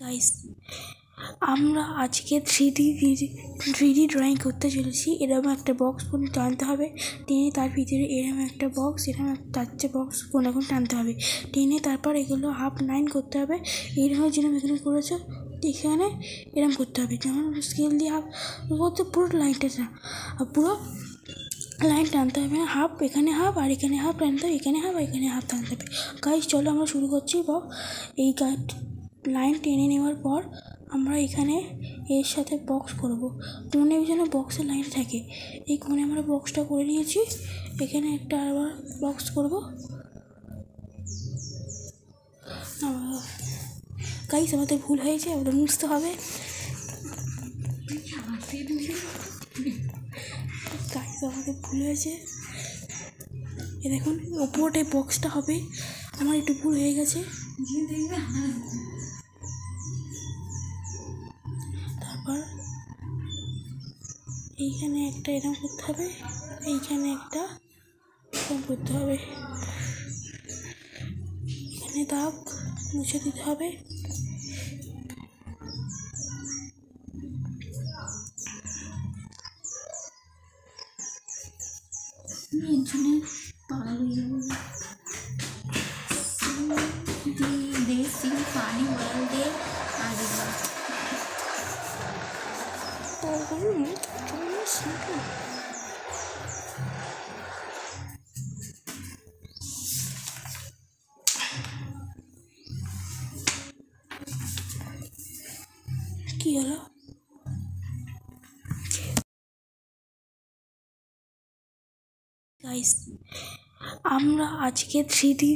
Guys আমরা আজকে three D three D drawing করতে চলেছি। এরকম একটা বক্স কোন টানতে হবে। টেনে তার ভিতরে এরকম একটা বক্স এরকম চারটে বক্স কোন এখন টানতে হবে। টেনে তারপর এগুলো হাফ লাইন করতে হবে। এইরকম যেরকম এখানে করেছ, এখানে এরকম করতে হবে। যেমন স্কেল দিয়ে হাফ বলতে পুরো লাইনটা না পুরো লাইন টানতে হবে হাফ এখানে হাফ আর এখানে হাফ টানতে হবে, এখানে হাফ আর এখানে হাফ টানতে হবে। গাইস চলো আমরা শুরু করছি বা এই গাছ লাইন টেনে নেওয়ার পর আমরা এখানে এর সাথে বক্স করব। কোণে যেন বক্সের লাইন থাকে। এই কোণে আমরা বক্সটা করে নিয়েছি। এখানে একটা আবার বক্স করব। গাইস আমাদের ভুল হয়েছে, ওটা মুছতে হবে। গাইস আমাদের ভুল হয়েছে। এ দেখুন, ওপরটায় বক্সটা হবে। আমার একটু ভুল হয়ে গেছে। তারপর এইখানে একটা এরকম করতে হবে, এইখানে একটা এরকম করতে হবে। এখানে দাগ মুছে দিতে হবে। পানি Como? Como assim, cara? Guys. আমরা আজকে three D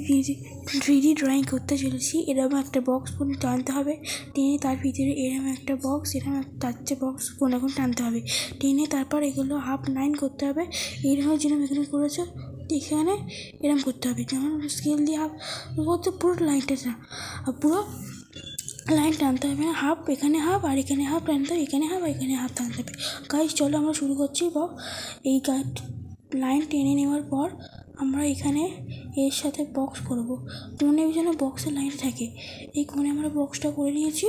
three D drawing করতে চলেছি। এরকম একটা বক্স কোন টানতে হবে। টেনে তার ভিতরে এরকম একটা বক্স এরকম চারটে বক্স কোন এখন টানতে হবে। টেনে তারপর এগুলো হাফ লাইন করতে হবে। এরকম যেরকম এখানে করেছ, এখানে এরকম করতে হবে। যেমন স্কেল দিয়ে হাফ বলতে পুরো লাইনটা না পুরো লাইন টানতে হবে হাফ এখানে হাফ আর এখানে হাফ টানতে হবে, এখানে হাফ আর এখানে হাফ টানতে হবে। গাইস চলো আমরা শুরু করছি। বা এই লাইন টেনে নেওয়ার পর আমরা এখানে এর সাথে বক্স করব। কোণে যেন বক্সের লাইন থাকে। এই কোণে আমরা বক্সটা করে নিয়েছি।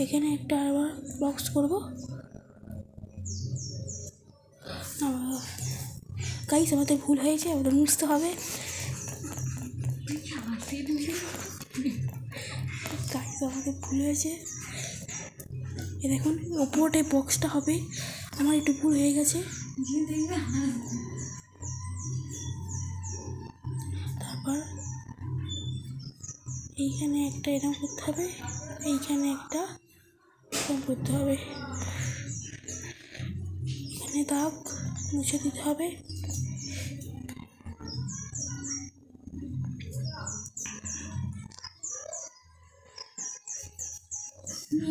এখানে একটা আবার বক্স করব। গাইস আমাদের ভুল হয়েছে ওটা মুছতে হবে। গাইস আমাদের ভুল হয়েছে। এ দেখুন, ওপরটায় বক্সটা হবে। আমার একটু ভুল হয়ে গেছে। তারপর এইখানে একটা এরকম করতে হবে, এইখানে একটা এরকম করতে হবে। এখানে দাগ মুছে দিতে হবে।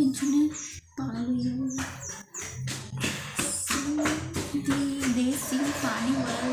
এর জন্য পাগল হয়ে যাব। দে পানি উড়াল